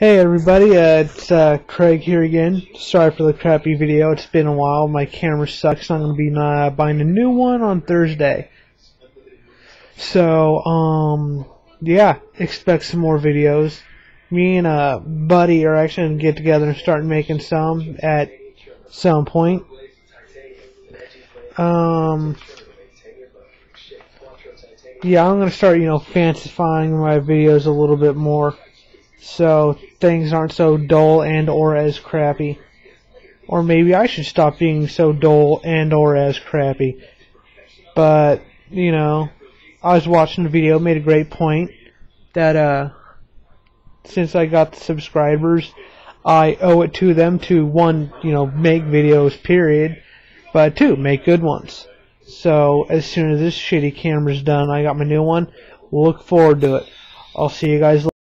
Hey everybody, uh, it's uh, Craig here again. Sorry for the crappy video. It's been a while. My camera sucks. I'm gonna be uh, buying a new one on Thursday. So, um, yeah, expect some more videos. Me and a buddy are actually gonna get together and start making some at some point. Um, yeah, I'm gonna start, you know, fancifying my videos a little bit more so things aren't so dull and or as crappy. Or maybe I should stop being so dull and or as crappy. But, you know, I was watching the video, made a great point that uh since I got the subscribers, I owe it to them to one, you know, make videos period, but two, make good ones. So as soon as this shitty camera's done, I got my new one. Look forward to it. I'll see you guys later.